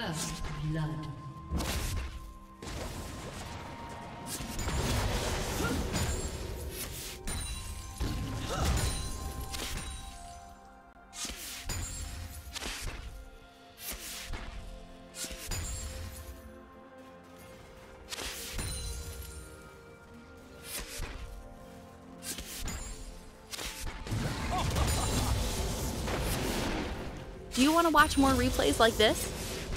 blood. Do you want to watch more replays like this?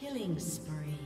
Killing spree.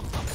Fuck, fuck, fuck.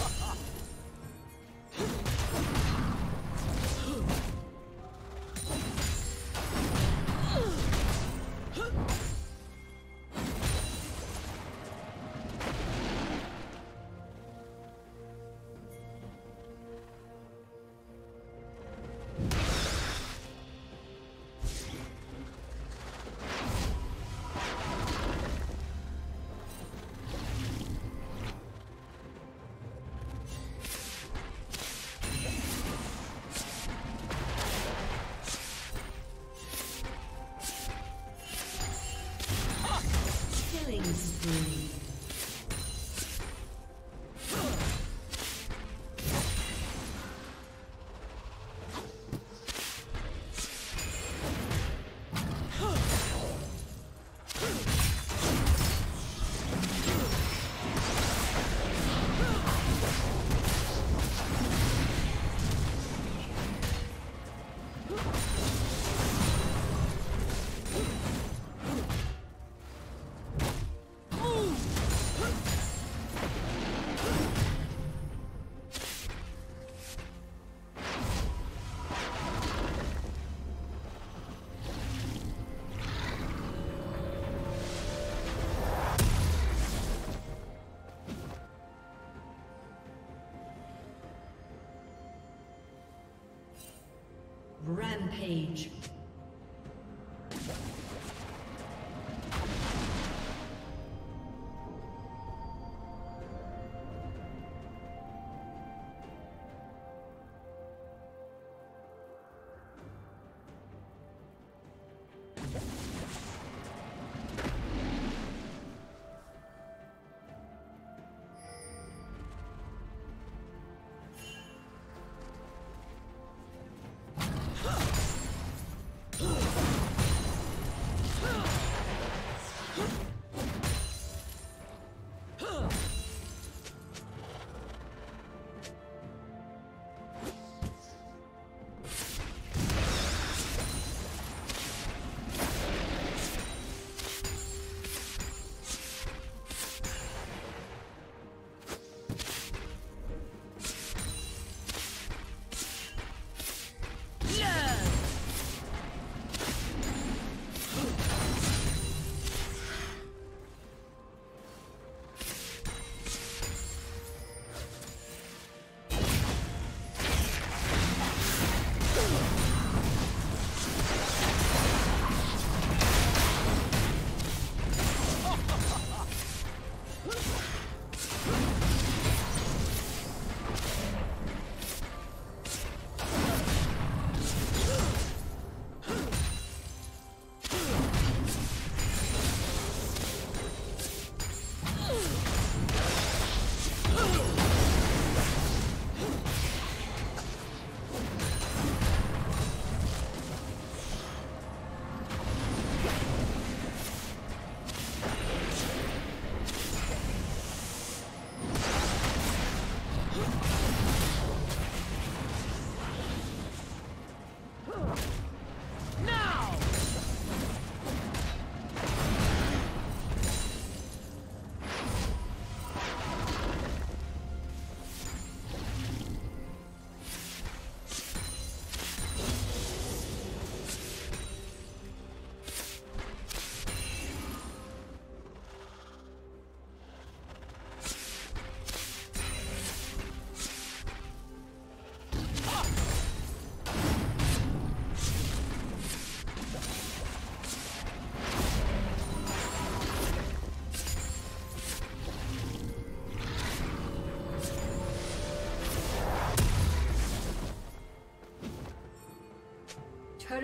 Rampage.